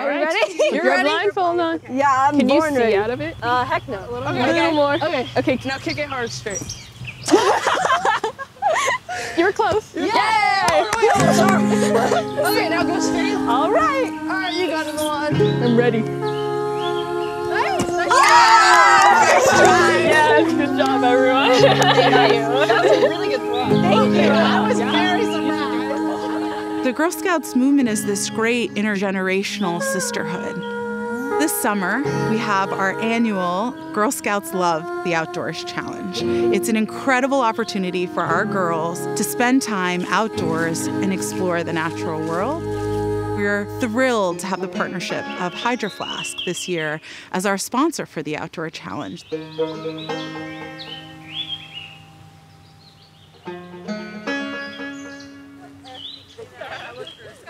Are you ready? You're ready? blindfold on. Yeah, I'm Can you see ready. out of it? Uh, heck no. A little, a little more. Okay. Okay, now kick it hard straight. You're close. Yay! okay, now go straight. All right. All right, you got it, one. I'm ready. Nice. nice. Yes, good job, everyone. Thank you. That was a really good throw. Thank you. I was very surprised. The Girl Scouts movement is this great intergenerational sisterhood. This summer, we have our annual Girl Scouts Love the Outdoors Challenge. It's an incredible opportunity for our girls to spend time outdoors and explore the natural world. We're thrilled to have the partnership of Hydro Flask this year as our sponsor for the Outdoor Challenge. workers.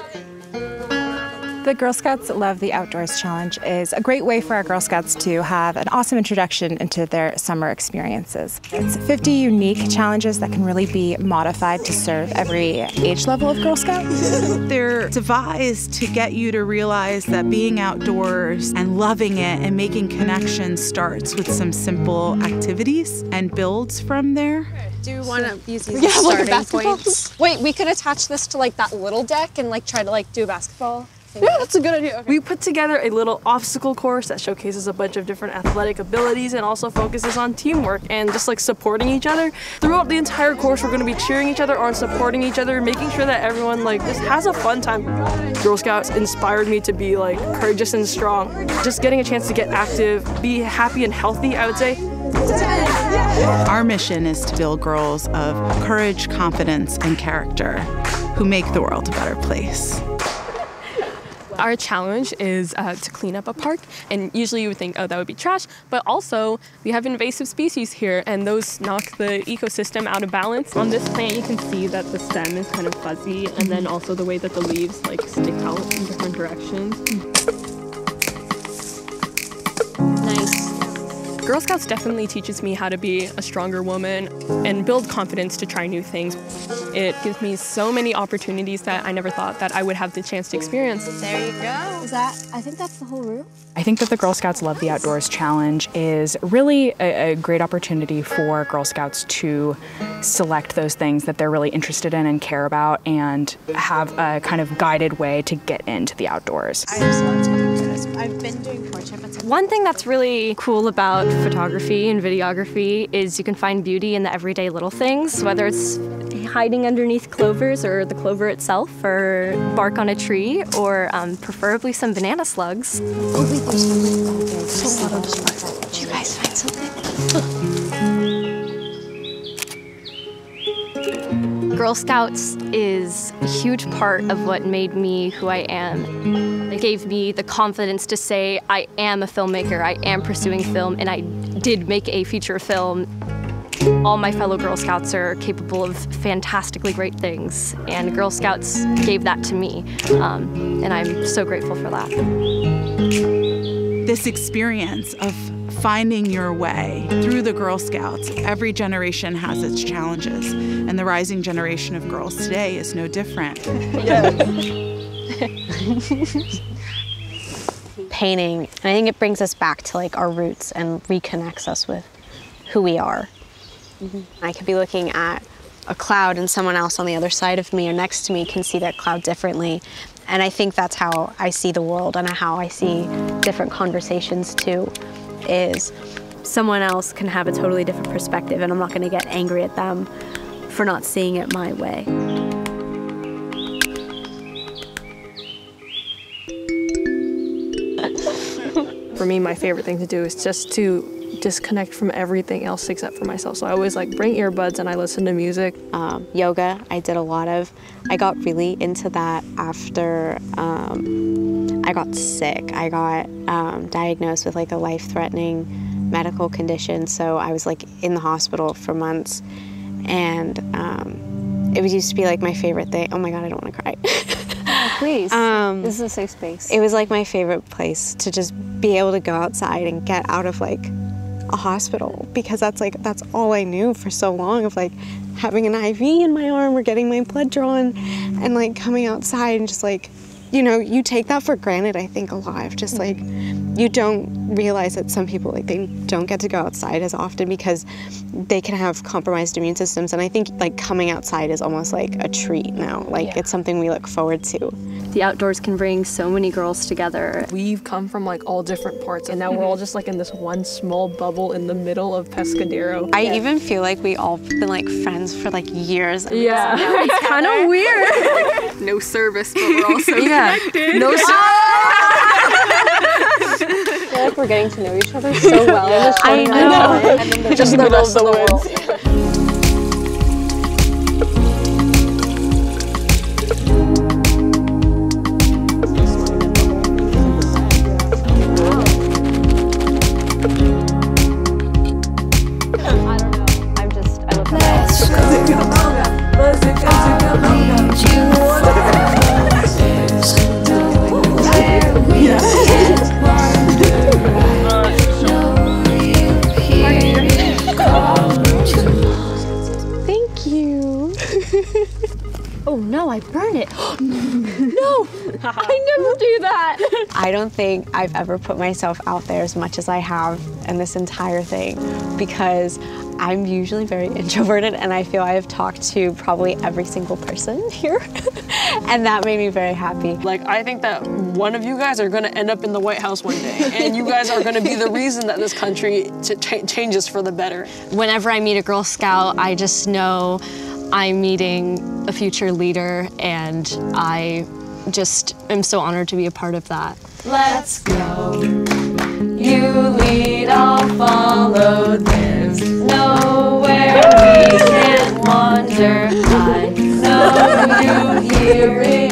The Girl Scouts Love the Outdoors Challenge is a great way for our Girl Scouts to have an awesome introduction into their summer experiences. It's 50 unique challenges that can really be modified to serve every age level of Girl Scouts. They're devised to get you to realize that being outdoors and loving it and making connections starts with some simple activities and builds from there. Do you want to use these Yeah, as like a starting basketball? points? Wait, we could attach this to like that little deck and like try to like do a basketball. Thing. Yeah, that's a good idea. Okay. We put together a little obstacle course that showcases a bunch of different athletic abilities and also focuses on teamwork and just like supporting each other. Throughout the entire course, we're going to be cheering each other on, supporting each other, making sure that everyone like just has a fun time. Girl Scouts inspired me to be like courageous and strong. Just getting a chance to get active, be happy and healthy, I would say. Our mission is to build girls of courage, confidence, and character who make the world a better place. Our challenge is uh, to clean up a park, and usually you would think, oh, that would be trash, but also we have invasive species here, and those knock the ecosystem out of balance. On this plant, you can see that the stem is kind of fuzzy, and then also the way that the leaves like stick out in different directions. Girl Scouts definitely teaches me how to be a stronger woman and build confidence to try new things. It gives me so many opportunities that I never thought that I would have the chance to experience. There you go. Is that? I think that's the whole room. I think that the Girl Scouts Love the Outdoors Challenge is really a, a great opportunity for Girl Scouts to select those things that they're really interested in and care about and have a kind of guided way to get into the outdoors. I just love I've been doing portrait. One thing that's really cool about photography and videography is you can find beauty in the everyday little things, whether it's hiding underneath clovers or the clover itself, or bark on a tree, or um, preferably some banana slugs. Oh wait, there's something. Okay, there's a lot of stuff. Did you guys find something? Girl Scouts is a huge part of what made me who I am. It gave me the confidence to say I am a filmmaker, I am pursuing film, and I did make a feature film. All my fellow Girl Scouts are capable of fantastically great things, and Girl Scouts gave that to me, um, and I'm so grateful for that. This experience of finding your way through the Girl Scouts, every generation has its challenges, and the rising generation of girls today is no different. painting. And I think it brings us back to like our roots and reconnects us with who we are. Mm-hmm. I could be looking at a cloud and someone else on the other side of me or next to me can see that cloud differently. And I think that's how I see the world and how I see different conversations too is someone else can have a totally different perspective and I'm not going to get angry at them for not seeing it my way. For me, my favorite thing to do is just to disconnect from everything else except for myself. So I always like bring earbuds and I listen to music. Um, yoga, I did a lot of. I got really into that after um, I got sick. I got um, diagnosed with like a life-threatening medical condition. So I was like in the hospital for months, and um, it was used to be like my favorite thing. Oh my god, I don't want to cry. Please. Um, this is a safe space. it was like my favorite place to just be able to go outside and get out of like a hospital because that's like that's all I knew for so long of like having an IV in my arm or getting my blood drawn and like coming outside and just like you know, you take that for granted, I think, a lot. of Just like you don't realize that some people like they don't get to go outside as often because they can have compromised immune systems. And I think like coming outside is almost like a treat now. Like Yeah. it's something we look forward to. The outdoors can bring so many girls together. We've come from like all different parts, and now we're all mm-hmm. just like in this one small bubble in the middle of Pescadero. I even feel like we all been like friends for like years. Yeah. it's kind of weird. No service, but we're also Yeah. connected. No I ah! Feel like we're getting to know each other so well in this I know. time. And just the rest of the world. I burn it. no, I never do that. I don't think I've ever put myself out there as much as I have in this entire thing because I'm usually very introverted and I feel I have talked to probably every single person here. and that made me very happy. Like, I think that one of you guys are gonna end up in the White House one day, and you guys are gonna be the reason that this country t- cha- changes for the better. Whenever I meet a Girl Scout, I just know I'm meeting a future leader, and I just am so honored to be a part of that. Let's go. You lead, I'll follow. There's nowhere we can't wander. I know you hear it.